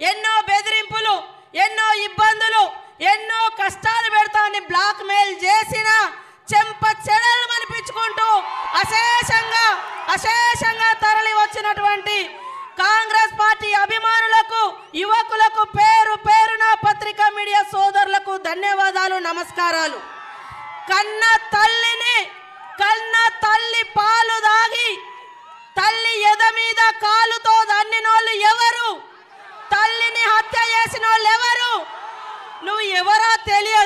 ఎన్నో బెదిరింపులు ఎన్నో ఇబ్బందులు ఎన్నో కష్టాలు పెడతాన్ని బ్లాక్ మెయిల్ చేసిన చెంప చెడలు మనిపించుకుంటూ అశేషంగా అశేషంగా తరలి వచ్చినటువంటి కాంగ్రెస్ పార్టీ అభిమానులకు యువకులకు పేరు పేరున పత్రికా మీడియా సోదరులకు ధన్యవాదాలు నమస్కారాలు. కన్న తల్లిని కన్న తల్లి పాలు దాగి తల్లి ఎద మీద కాలుతో దన్నినోళ్ళు ఎవరు తల్లిని హత్య చేసిన వాళ్ళు ఎవరు నువ్వు ఎవరో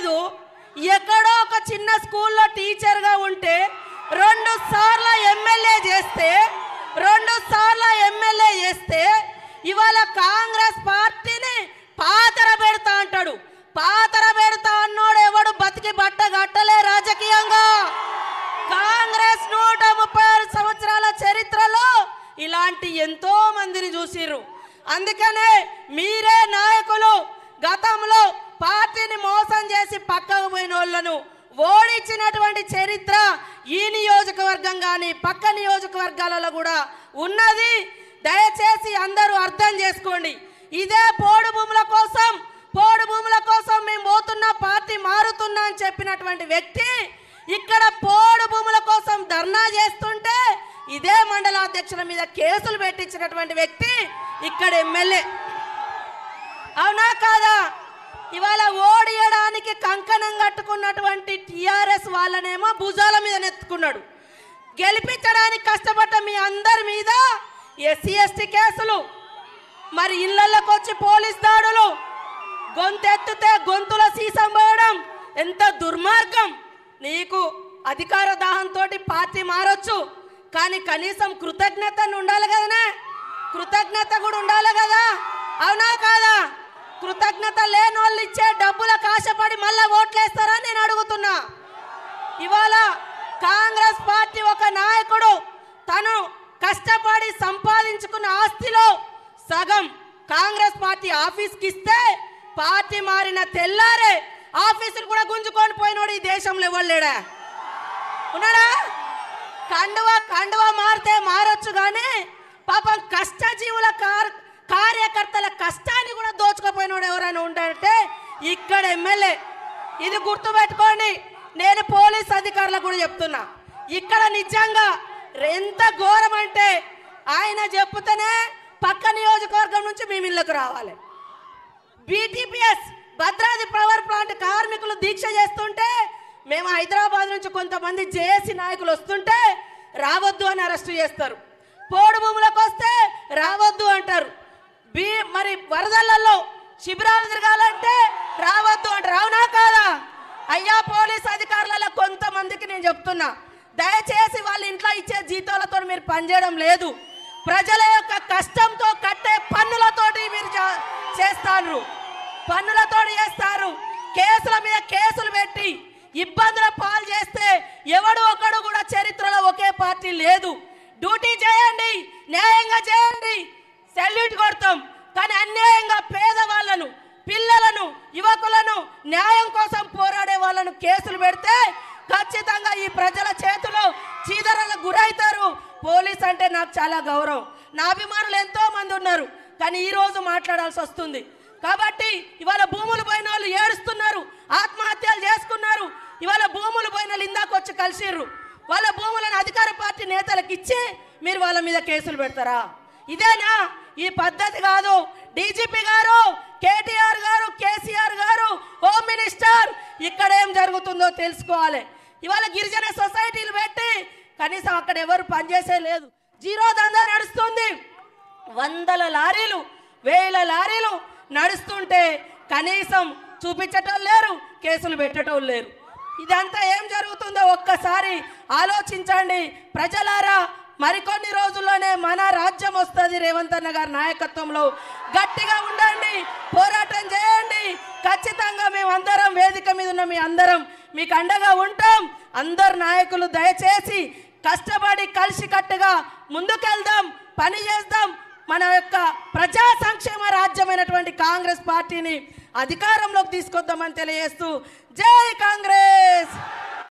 లేదు. ఎక్కడో ఒక చిన్న స్కూల్లో టీచర్గా ఉంటే రెండు సార్ల ఎమ్మెల్యే చేస్తే రెండు సార్ల ఎమ్మెల్యే చేస్తే ఇవాళ కాంగ్రెస్ పార్టీని పాతర పెడతా అంటాడు. పాతర పెడతా అన్నోడు ఎవడు బతికి బట్ట కట్టలే రాజకీయంగా. కాంగ్రెస్ నూట ముప్పై ఆరు సంవత్సరాల చరిత్రలో ఇలాంటి ఎంతో మందిని చూసిర్రు. అందుకనే మీరే నాయకులు గతంలో పార్టీని మోసం పక్కకు పోయిన వాళ్ళను ఓడించినటువంటి చరిత్ర ఈ నియోజకవర్గం కానీ పక్క నియోజకవర్గాలలో కూడా ఉన్నది. దయచేసి అందరూ అర్థం చేసుకోండి. ఇదే పోడు భూముల కోసం పోడు భూముల కోసం మేము పోతున్న పార్టీ మారుతున్నా అని చెప్పినటువంటి వ్యక్తి ఇక్కడ పోడు భూముల కోసం ధర్నా చేస్తుంటే ఇదే మండల అధ్యక్షుల మీద కేసులు పెట్టించినటువంటి వ్యక్తి ఇక్కడ ఎమ్మెల్యే. అవునా కాదా? ఇవాళ ఓడియడానికి కంకణం కట్టుకున్నటువంటి టిఆర్ఎస్ వాళ్ళనేమో భుజాల మీద నెత్తుకున్నాడు. గెలిపించడానికి కష్టపడ్డ మీ అందరి మీద ఎస్సీ ఎస్టీ కేసులు మరి ఇళ్ళలోకి వచ్చి పోలీస్ దాడులు గొంతెత్తితే గొంతుల సీసం పోయడం ఎంత దుర్మార్గం. నీకు అధికార దాహంతో పార్టీ మారొచ్చు కానీ కనీసం కృతజ్ఞతను ఉండాలి కదనే? కృతజ్ఞత కూడా ఉండాలి కదా? అవునా కాదా? కృతజ్ఞత లేని వాళ్ళు ఇచ్చే డబ్బులకు ఆశపడి మళ్ళా ఓట్లేస్తారా నేను అడుగుతున్నా. ఇవాళ కాంగ్రెస్ పార్టీ ఒక నాయకుడు తను కష్టపడి సంపాదించుకున్న ఆస్తిలో సగం కాంగ్రెస్ పార్టీ ఆఫీస్కి ఇస్తే పార్టీ మారిన తెల్లారే ఆఫీసులు కూడా గుంజుకొని పోయినోడు ఈ దేశంలో ఇవ్వలేడా ఉన్నాడా? కండువా కండువా మారితే మారచ్చు కానీ ఇక్కడ ఎమ్మెల్యే ఇది గుర్తుపెట్టుకోండి నేను పోలీస్ అధికారులకు కూడా చెప్తున్నా. ఇక్కడ నిజంగా ఎంత ఘోరం అంటే ఆయన చెప్తేనే పక్క నియోజకవర్గం నుంచి మేము ఇళ్ళకు రావాలి. బీటీపీఎస్ భద్రాద్రి పవర్ ప్లాంట్ కార్మికులు దీక్ష చేస్తుంటే మేము హైదరాబాద్ నుంచి కొంతమంది జేఏసీ నాయకులు వస్తుంటే రావద్దు అని అరెస్ట్ చేస్తారు. పోడు భూములకు వస్తే రావద్దు అంటారు. బీ మరి వరదలలో శిబిరాలు తిరగాలంటే రావద్దు అంటారు అవునా కాదా అయ్యా పోలీస్ అధికారులలో కొంతమందికి నేను చెప్తున్నా. దయచేసి వాళ్ళ ఇంట్లో ఇచ్చే జీతాలతో మీరు పనిచేయడం లేదు. ప్రజల యొక్క కష్టంతో కట్టే పన్నులతోటి మీరు చే- చేస్తారు. పన్నులతో చేస్తారు. కేసుల మీద కేసులు పెట్టి ఇబ్బందుల పాలు చేస్తే ఎవడు ఒకడు కూడా చరిత్రలో ఒకే పార్టీ లేదు. డ్యూటీ చేయండి న్యాయంగా చేయండి. సెల్యూట్ కొడతాం. కానీ అన్యాయంగా పే పిల్లలను యువకులను న్యాయం కోసం పోరాడే వాళ్ళను కేసులు పెడితే ఖచ్చితంగా ఈ ప్రజల చేతిలో చీదరలకు గురవుతారు. పోలీస్ అంటే నాకు చాలా గౌరవం. నా అభిమానులు ఎంతో మంది ఉన్నారు కానీ ఈ రోజు మాట్లాడాల్సి వస్తుంది. కాబట్టి ఇవాళ భూములు పోయిన వాళ్ళు ఏడుస్తున్నారు ఆత్మహత్యలు చేసుకున్నారు. ఇవాళ భూములు పోయిన వాళ్ళు ఇందాక వచ్చి కలిసిర్రు. వాళ్ళ భూములను అధికార పార్టీ నేతలకు ఇచ్చి మీరు వాళ్ళ మీద కేసులు పెడతారా? ఇదేనా? ఈ పద్ధతి కాదు. డీజీపీ గారు కేటీఆర్ గారు కేసీఆర్ గారు హోమ్ మినిస్టర్ ఇక్కడ ఏం జరుగుతుందో తెలుసుకోవాలి. ఇవాళ గిరిజన సొసైటీలు పెట్టి కనీసం అక్కడ ఎవరు పనిచేసే లేదు. జీరో దందా నడుస్తుంది. వందల లారీలు వేల లారీలు నడుస్తుంటే కనీసం చూపించటం లేరు కేసులు పెట్టడం లేరు. ఇదంతా ఏం జరుగుతుందో ఒక్కసారి ఆలోచించండి. ప్రజలారా మరికొన్ని రోజుల్లోనే మన రాజ్యం వస్తుంది. రేవంత్ అన్న గారి నాయకత్వంలో గట్టిగా ఉండండి పోరాటం చేయండి. ఖచ్చితంగా మేము అందరం వేదిక మీద ఉన్న మీ అందరం మీకు అండగా ఉంటాం. అందరు నాయకులు దయచేసి కష్టపడి కలిసికట్టుగా ముందుకెళ్దాం పని చేద్దాం. మన యొక్క ప్రజా సంక్షేమ రాజ్యమైనటువంటి కాంగ్రెస్ పార్టీని అధికారంలోకి తీసుకొద్దామని తెలియజేస్తూ జై కాంగ్రెస్!